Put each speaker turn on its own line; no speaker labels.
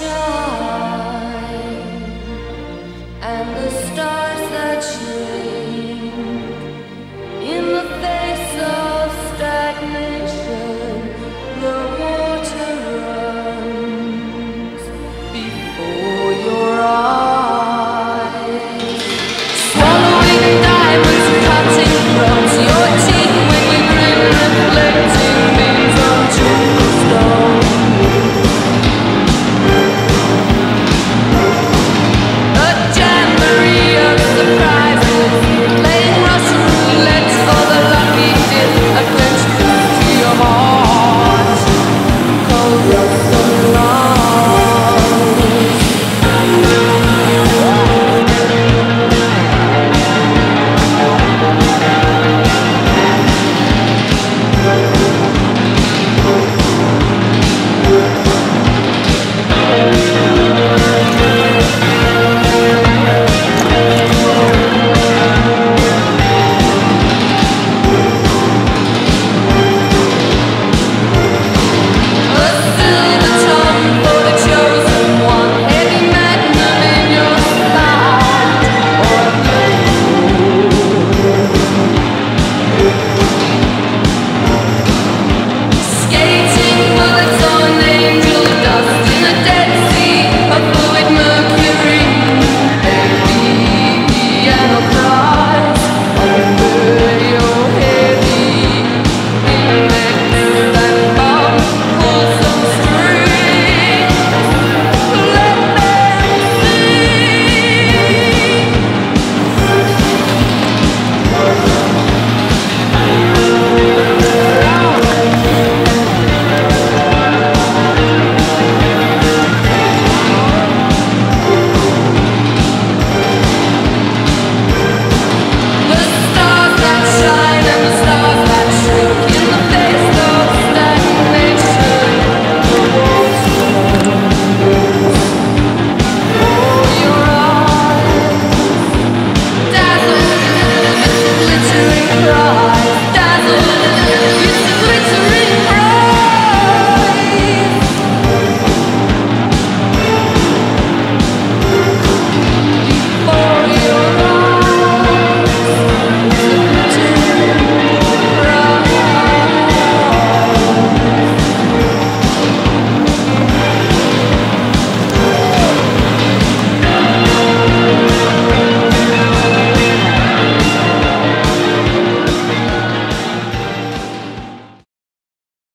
show.